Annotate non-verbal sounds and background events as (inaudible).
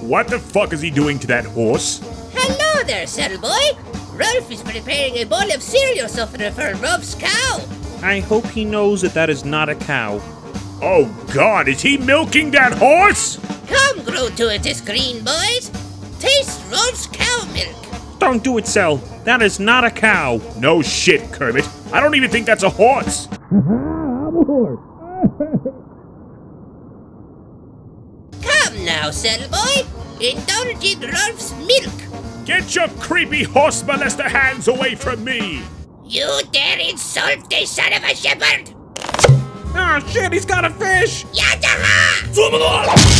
What the fuck is he doing to that horse? Hello there, saddle boy. Rolf is preparing a bowl of cereal softener for Rolf's cow. I hope he knows that that is not a cow. Oh god, is he milking that horse? Come, gratuitous green boys. Taste Rolf's cow milk. Don't do it, Cell. That is not a cow. No shit, Kermit. I don't even think that's a horse. (laughs) Come (laughs) now, boy. Indulge in Rolf's milk. Get your creepy horse molester hands away from me! You dare insult the son of a shepherd? Ah, shit, he's got a fish! Yadaha!